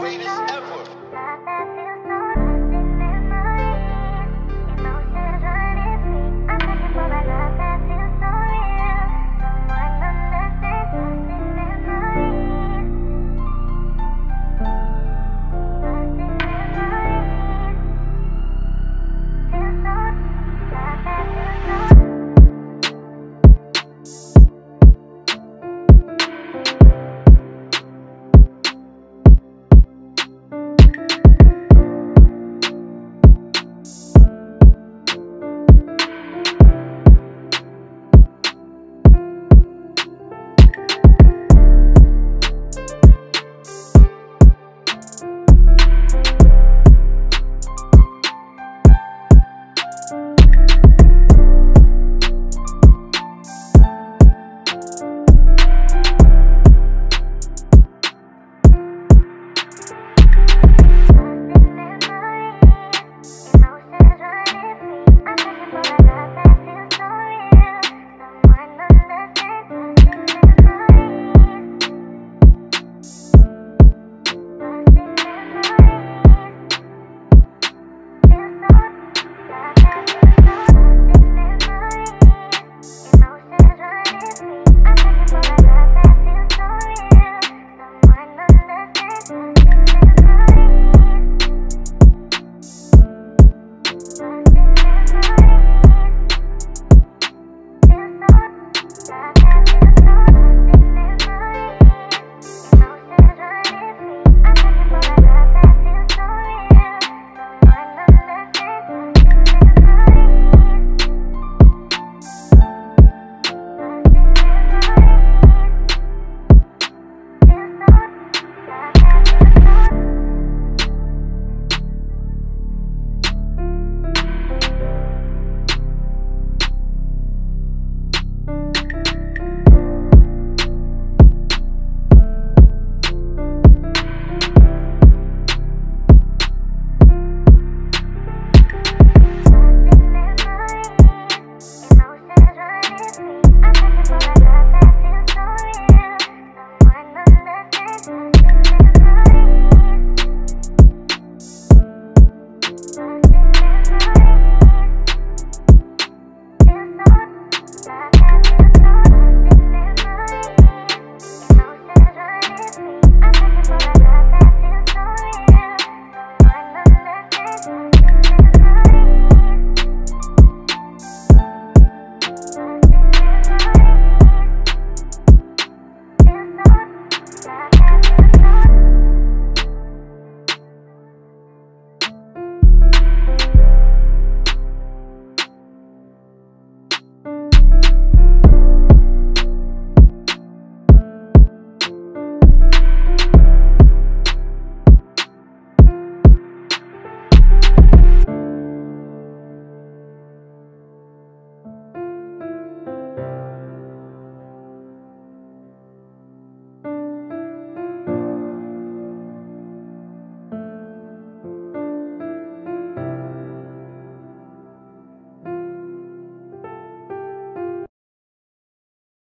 greatest.